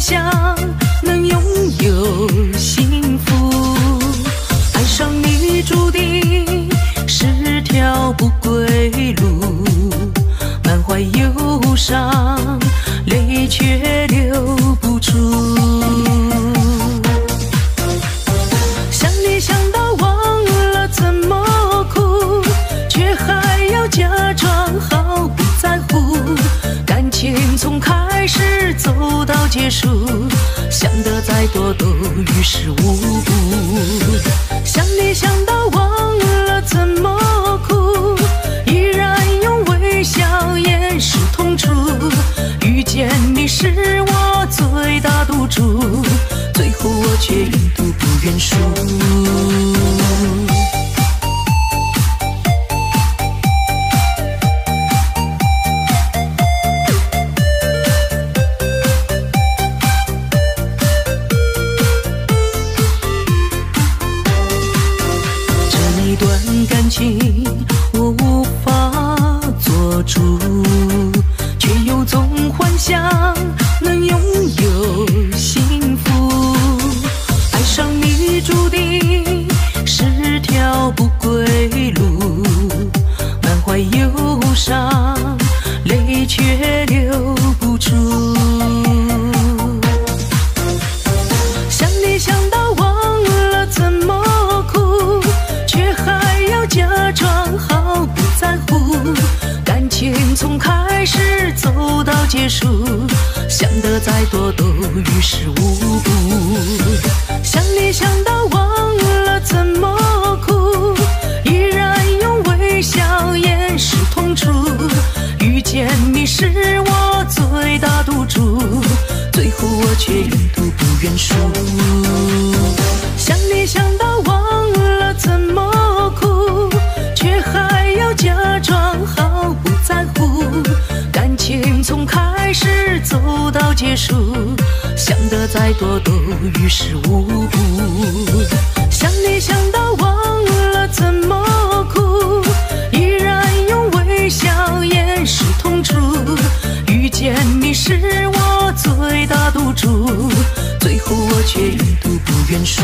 想能拥有幸福。爱上你注定是条不归路，满怀忧伤，泪却流不出。想你想到忘了怎么哭，却还要假装毫不在乎。感情从开始走到结束，朵都于事无补。想你想到忘了怎么哭，依然用微笑掩饰痛楚。遇见你是我最大赌注，最后我却愿赌不愿输。我无法做主，却又总幻想结束，想得再多都于事无补。想你想到忘了怎么哭，依然用微笑掩饰痛楚。遇见你是我最大赌注，最后我却愿赌不愿输。结束，想得再多都于事无补。想你想到忘了怎么哭，依然用微笑掩饰痛楚。遇见你是我最大赌注，最后我却愿赌不愿输。